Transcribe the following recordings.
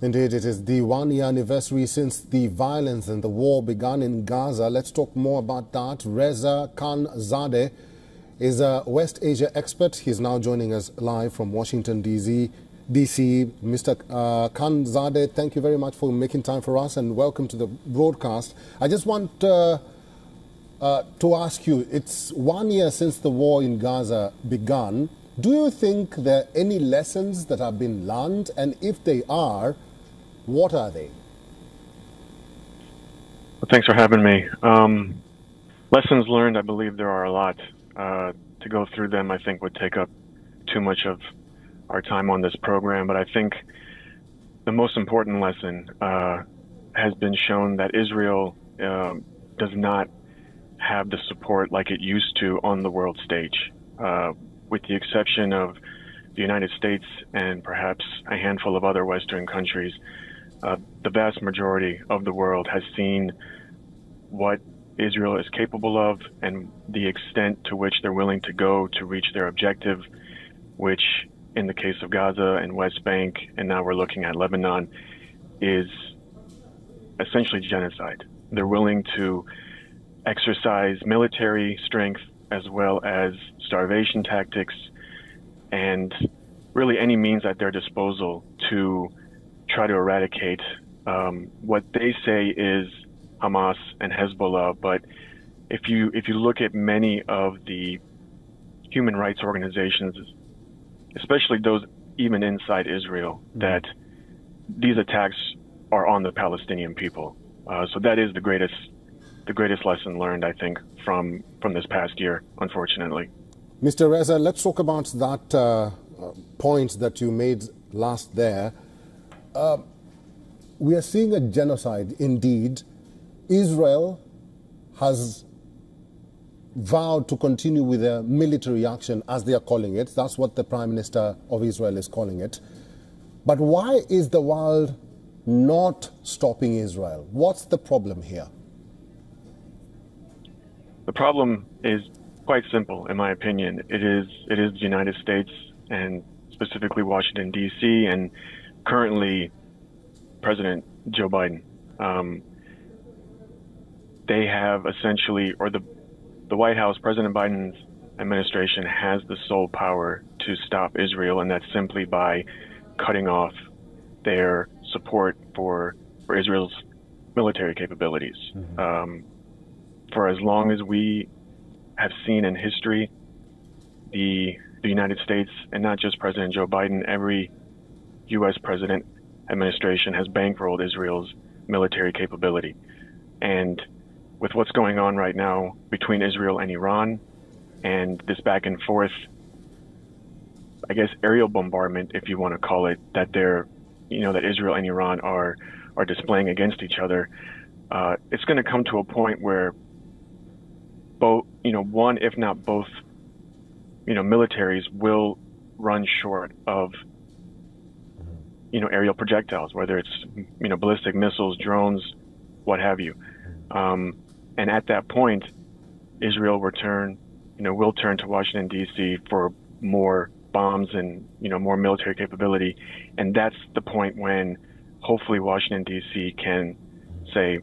Indeed, it is the one year anniversary since the violence and the war began in Gaza. Let's talk more about that. Reza Khanzadeh is a West Asia expert. He's now joining us live from Washington, D.C. DC. Mr. Uh, Khanzadeh, thank you very much for making time for us and welcome to the broadcast. I just want uh, uh, to ask you it's one year since the war in Gaza began. Do you think there are any lessons that have been learned? And if they are, what are they? Well, thanks for having me. Um, lessons learned, I believe there are a lot. Uh, to go through them, I think, would take up too much of our time on this program. But I think the most important lesson uh, has been shown that Israel uh, does not have the support like it used to on the world stage, uh, with the exception of the United States and perhaps a handful of other Western countries uh, the vast majority of the world has seen what Israel is capable of and the extent to which they're willing to go to reach their objective, which in the case of Gaza and West Bank, and now we're looking at Lebanon, is essentially genocide. They're willing to exercise military strength as well as starvation tactics and really any means at their disposal to try to eradicate um, what they say is Hamas and Hezbollah. But if you if you look at many of the human rights organizations, especially those even inside Israel, mm-hmm. that these attacks are on the Palestinian people. Uh, so that is the greatest the greatest lesson learned, I think, from from this past year, unfortunately. Mr. Reza, let's talk about that uh, point that you made last there. Uh, we are seeing a genocide indeed. Israel has vowed to continue with a military action, as they are calling it. That's what the Prime Minister of Israel is calling it. But why is the world not stopping Israel? What's the problem here? The problem is quite simple, in my opinion. It is it is the United States and specifically Washington D.C. and currently President Joe Biden. Um, they have essentially, or the the White House, President Biden's administration has the sole power to stop Israel, and that's simply by cutting off their support for for Israel's military capabilities. Mm-hmm. Um, for as long as we have seen in history, the the United States, and not just President Joe Biden, every U.S. president administration has bankrolled Israel's military capability. And with what's going on right now between Israel and Iran and this back and forth, I guess aerial bombardment, if you want to call it, that they're, you know, that Israel and Iran are are displaying against each other, uh, it's going to come to a point where both, you know, one if not both, you know, militaries will run short of you know, aerial projectiles, whether it's, you know, ballistic missiles, drones, what have you. Um, and at that point, Israel will turn, you know, will turn to Washington D.C. for more bombs and you know more military capability, and that's the point when hopefully Washington D.C. can say,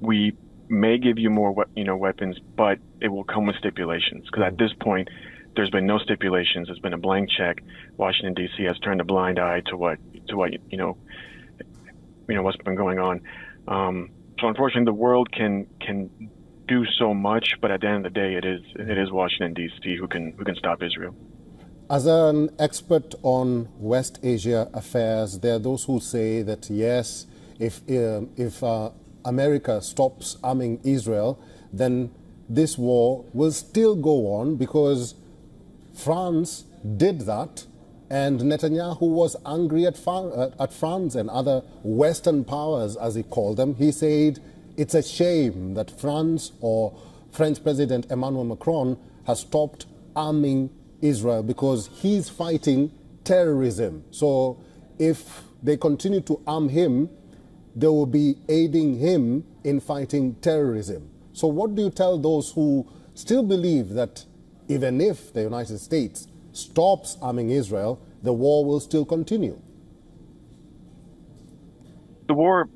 we may give you more, you know, weapons, but it will come with stipulations. Because at this point, there's been no stipulations. It's been a blank check. Washington D.C. has turned a blind eye to what to what you know you know what's been going on. Um, so unfortunately, the world can can do so much, but at the end of the day, it is it is Washington D.C. who can who can stop Israel. As an expert on West Asia affairs, there are those who say that yes, if uh, if uh, America stops arming Israel, then this war will still go on because France did that, and Netanyahu was angry at, uh, at France and other Western powers, as he called them. He said it's a shame that France or French President Emmanuel Macron has stopped arming Israel because he's fighting terrorism. So if they continue to arm him, they will be aiding him in fighting terrorism. So what do you tell those who still believe that even if the United States stops arming Israel, the war will still continue. the war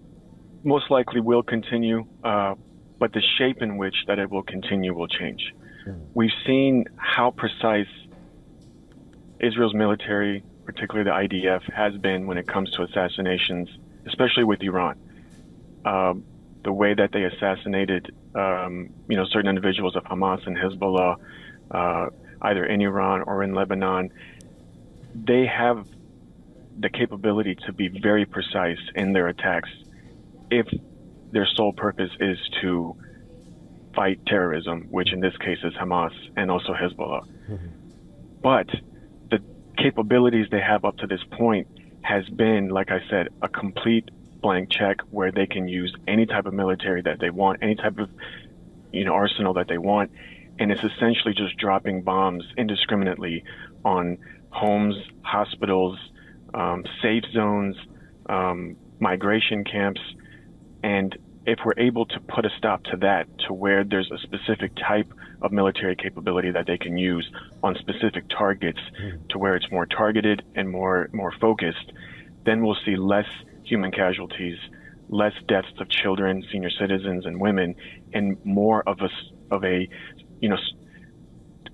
most likely will continue, uh, but the shape in which that it will continue will change. Mm. We've seen how precise Israel's military, particularly the IDF, has been when it comes to assassinations, especially with Iran. Um, the way that they assassinated, um, you know, certain individuals of Hamas and Hezbollah, uh, either in Iran or in Lebanon, they have the capability to be very precise in their attacks if their sole purpose is to fight terrorism, which in this case is Hamas and also Hezbollah. Mm-hmm. But the capabilities they have up to this point has been, like I said, a complete blank check where they can use any type of military that they want, any type of you know arsenal that they want, and it's essentially just dropping bombs indiscriminately on homes, hospitals, um, safe zones, um, migration camps, and if we're able to put a stop to that, to where there's a specific type of military capability that they can use on specific targets, mm. to where it's more targeted and more more focused, then we'll see less human casualties, less deaths of children, senior citizens, and women, and more of a of a you know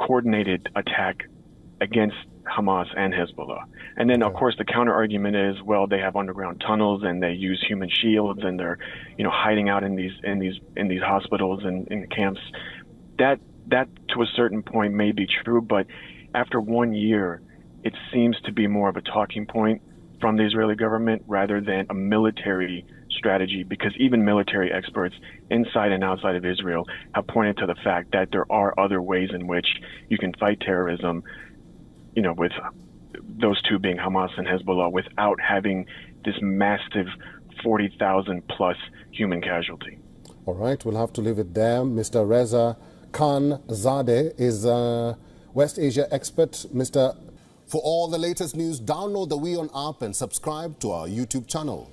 coordinated attack against Hamas and Hezbollah. And then, of course, the counter argument is, well, they have underground tunnels and they use human shields and they're, you know, hiding out in these in these in these hospitals and in camps. That that to a certain point may be true, but after one year, it seems to be more of a talking point from the Israeli government rather than a military strategy because even military experts inside and outside of Israel have pointed to the fact that there are other ways in which you can fight terrorism you know, with those two being Hamas and Hezbollah without having this massive 40,000 plus human casualty. All right, we'll have to leave it there. Mr. Reza Khanzadeh is a West Asia expert. Mr. For all the latest news, download the WION app and subscribe to our YouTube channel.